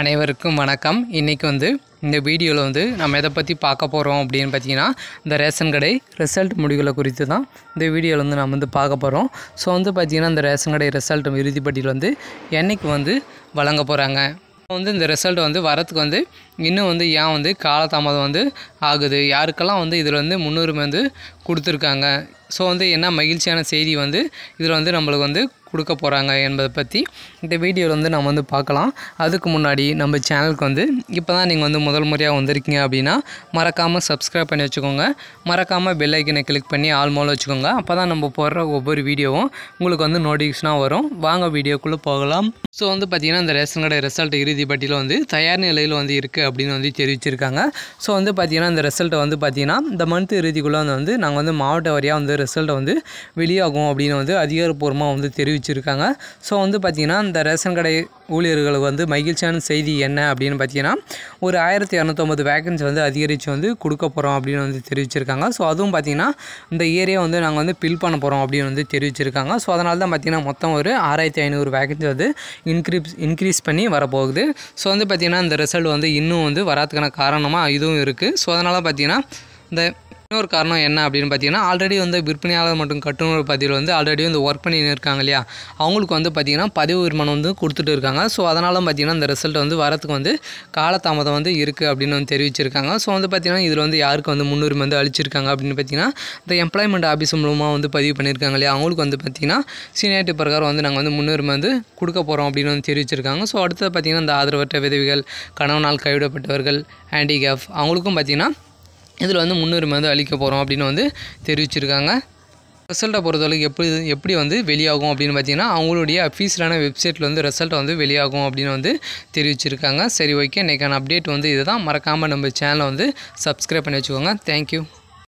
அனைவருக்கும் வணக்கம். இன்றைக்கி வந்து இந்த வீடியோவில் வந்து நம்ம எதை பற்றி பார்க்க போகிறோம் அப்படின்னு பார்த்தீங்கன்னா இந்த ரேஷன் கடை ரிசல்ட் முடிவுகளை குறித்து தான் இந்த வீடியோவில் வந்து நம்ம வந்து பார்க்க போகிறோம் ஸோ வந்து பார்த்திங்கன்னா இந்த ரேஷன் கடை ரிசல்ட் இறுதிப்பட்டியில் வந்து என்னைக்கு வந்து வழங்க போகிறாங்க வந்து இந்த ரிசல்ட் வந்து வரத்துக்கு வந்து இன்னும் வந்து ஏன் வந்து காலதாமதம் வந்து ஆகுது? யாருக்கெல்லாம் வந்து இதில் வந்து முன்னுரிமை வந்து கொடுத்துருக்காங்க? ஸோ வந்து என்ன மகிழ்ச்சியான செய்தி வந்து இதில் வந்து நம்மளுக்கு வந்து கொடுக்க போகிறாங்க என்பதை பற்றி இந்த வீடியோவில் வந்து நம்ம வந்து பார்க்கலாம். அதுக்கு முன்னாடி நம்ம சேனலுக்கு வந்து இப்போ தான் நீங்கள் வந்து முதல் முறையாக வந்திருக்கீங்க அப்படின்னா மறக்காமல் சப்ஸ்கிரைப் பண்ணி வச்சுக்கோங்க. மறக்காமல் பெல்லைக்கனை கிளிக் பண்ணி ஆல் வச்சுக்கோங்க. அப்போ தான் நம்ம போடுற ஒவ்வொரு வீடியோவும் உங்களுக்கு வந்து நோட்டிஃபிகேஷனாக வரும். வாங்க வீடியோக்குள்ளே போகலாம். ஸோ வந்து பார்த்திங்கன்னா இந்த ரேஷன் கடை ரிசல்ட் இறுதி பட்டியல் வந்து தயார் நிலையில் வந்து இருக்குது அப்படின்னு வந்து தெரிவிச்சிருக்காங்க. ஸோ வந்து பார்த்திங்கன்னா இந்த ரிசல்ட்டை வந்து பார்த்திங்கன்னா இந்த மந்த் இறுதிக்குள்ளே வந்து நாங்கள் வந்து மாவட்ட வாரியாக வந்து ரிசல்ட்டை வந்து வெளியாகும் அப்படின்னு வந்து அதிகாரப்பூர்வமாக வந்து தெரிவிச்சு அறிவிச்சிருக்காங்க ஸோ வந்து பார்த்திங்கன்னா இந்த ரேஷன் கடை ஊழியர்களுக்கு வந்து மகிழ்ச்சியான செய்தி என்ன அப்படின்னு பார்த்தீங்கன்னா ஒரு ஆயிரத்தி இரநூத்தொம்பது வேகன்சி வந்து அதிகரித்து வந்து கொடுக்க போகிறோம் அப்படின்னு வந்து தெரிவிச்சிருக்காங்க. ஸோ அதுவும் பார்த்திங்கன்னா இந்த ஏரியா வந்து நாங்கள் வந்து ஃபில் பண்ண போகிறோம் அப்படின்னு வந்து தெரிவிச்சிருக்காங்க. ஸோ அதனால தான் பார்த்திங்கன்னா மொத்தம் ஒரு ஆறாயிரத்தி ஐநூறு வேகன்சி வந்து இன்க்ரீஸ் இன்க்ரீஸ் பண்ணி வரப்போகுது. ஸோ வந்து பார்த்திங்கன்னா இந்த ரிசல்ட் வந்து இன்னும் வந்து வராதுக்கான காரணமாக இதுவும் இருக்குது ஸோ அதனால் பார்த்திங்கன்னா இந்த இன்னொரு காரணம் என்ன அப்படின்னு பார்த்தீங்கன்னா ஆல்ரெடி வந்து விற்பனையாளர் மற்றும் கட்டுநர் பதிவில் வந்து ஆல்ரெடி வந்து ஒர்க் பண்ணின்னு இருக்காங்க இல்லையா? அவங்களுக்கு வந்து பார்த்திங்கன்னா பதிவு உரிமனம் வந்து கொடுத்துட்டு இருக்காங்க. ஸோ அதனால் பார்த்திங்கன்னா இந்த ரிசல்ட் வந்து வரத்துக்கு வந்து காலதாமதம் வந்து இருக்குது அப்படின்னு வந்து தெரிவிச்சிருக்காங்க. ஸோ வந்து பார்த்திங்கன்னா இதில் வந்து யாருக்கு வந்து முன்னுரிமை வந்து அளிச்சிருக்காங்க அப்படின்னு பார்த்தீங்கன்னா இந்த எம்ப்ளாய்மெண்ட் ஆஃபீஸ் மூலமாக வந்து பதிவு பண்ணியிருக்காங்க இல்லையா? அவங்களுக்கு வந்து பார்த்திங்கன்னா சீனியாரிட்டி பிரகாரம் வந்து நாங்கள் வந்து முன்னுரிமை வந்து கொடுக்க போகிறோம் அப்படின்னு வந்து தெரிவிச்சிருக்காங்க. ஸோ அடுத்தது பார்த்திங்கன்னா இந்த ஆதரவற்ற விதவிகள் கணவனால் கைவிடப்பட்டவர்கள் ஹேண்டிகேப் அவங்களுக்கும் பார்த்திங்கன்னா இதில் வந்து முன்னுரிமை வந்து அளிக்க போகிறோம் அப்படின்னு வந்து தெரிவிச்சிருக்காங்க. ரிசல்ட்டை பொறுத்தளவுக்கு எப்படி எப்படி வந்து வெளியாகும் அப்படின்னு பார்த்தீங்கன்னா அவங்களுடைய அஃபீஷியலான வெப்சைட்டில் வந்து ரிசல்ட் வந்து வெளியாகும் அப்படின்னு வந்து தெரிவிச்சிருக்காங்க. சரி ஓகே இன்றைக்கான அப்டேட் வந்து இதுதான். மறக்காமல் நம்ம சேனலை வந்து சப்ஸ்கிரைப் பண்ணி வச்சுக்கோங்க. தேங்க்யூ